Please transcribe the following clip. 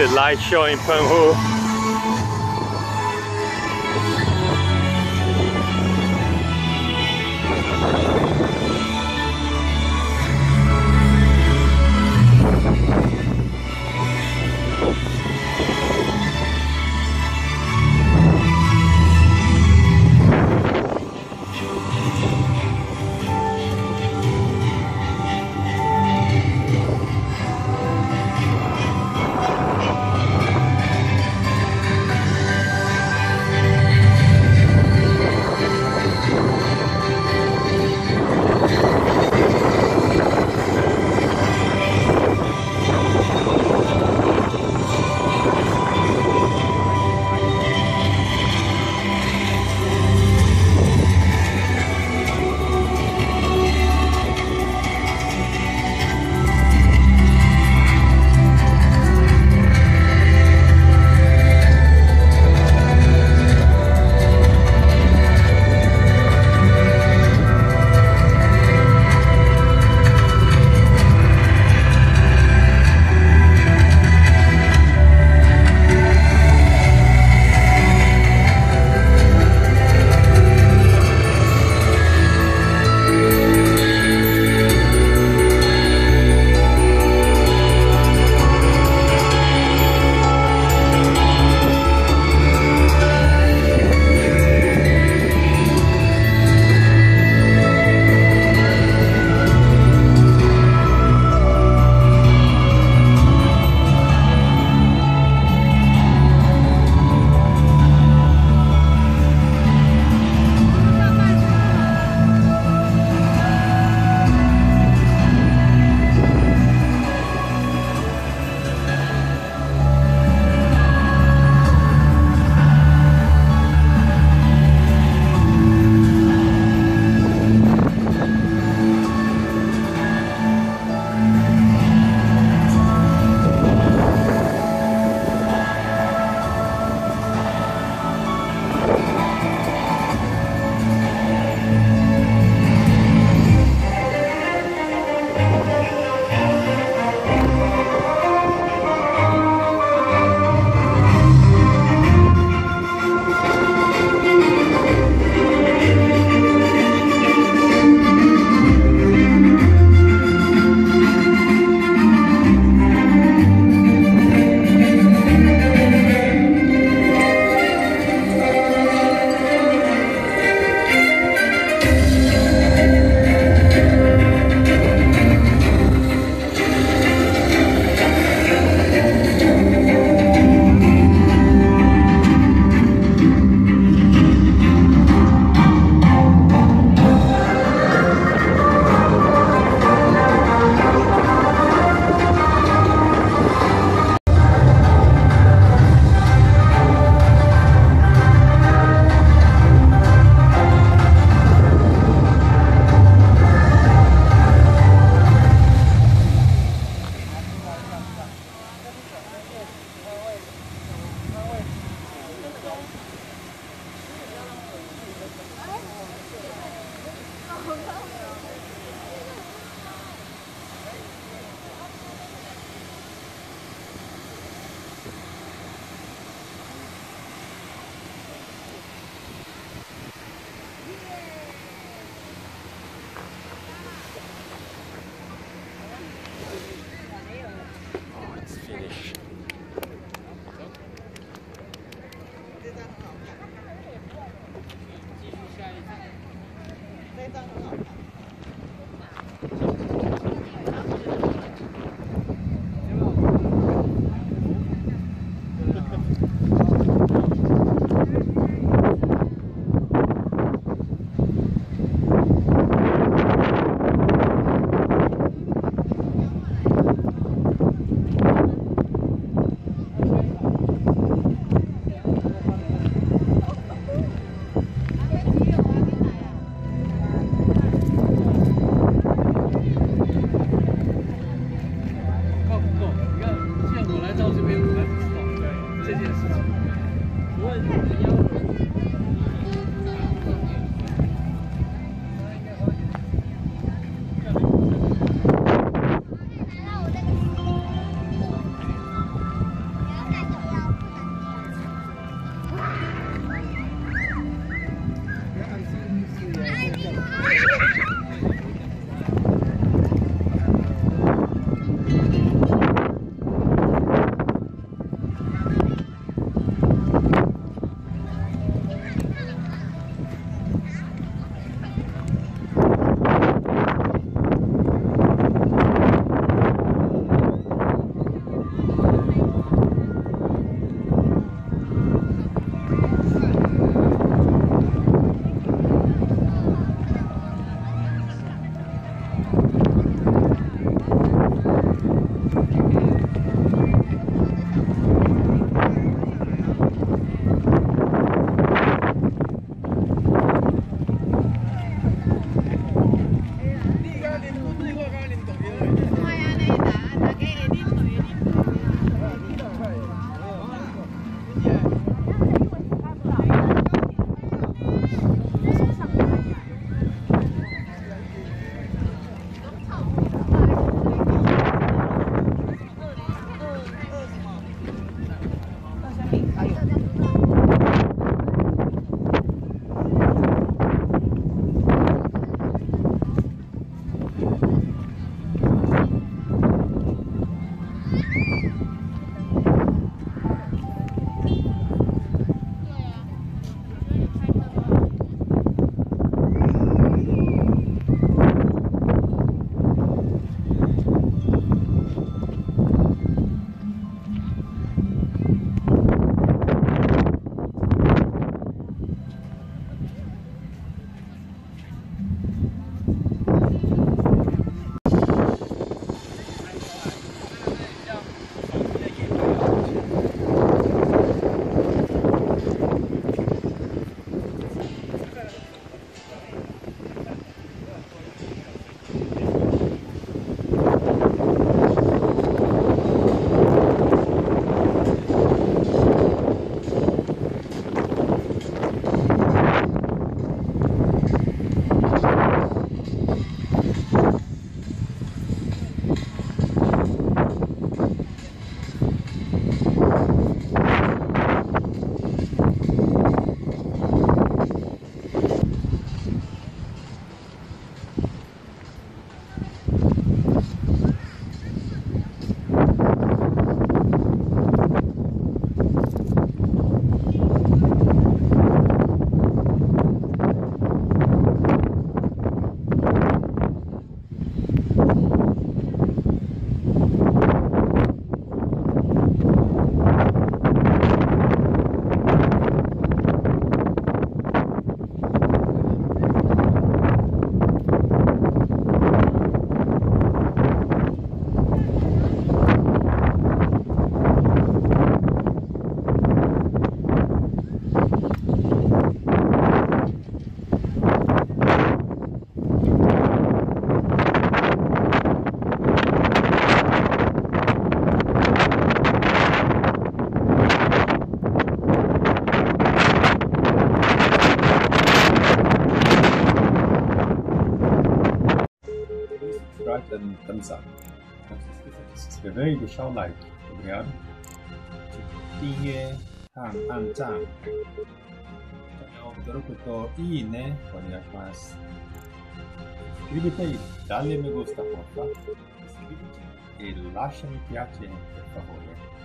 the light show in Penghu. 这张很好看。继续下一张。这张很好看。Subscribe and thumbs up. Não se esqueça de se inscrever e deixar o like. Obrigado. 订阅和按赞。チャンネルを登録といいねお願いします。Suscríbete y dale me gusta, porfa. Suscríbete y lasciami piacere, per favore.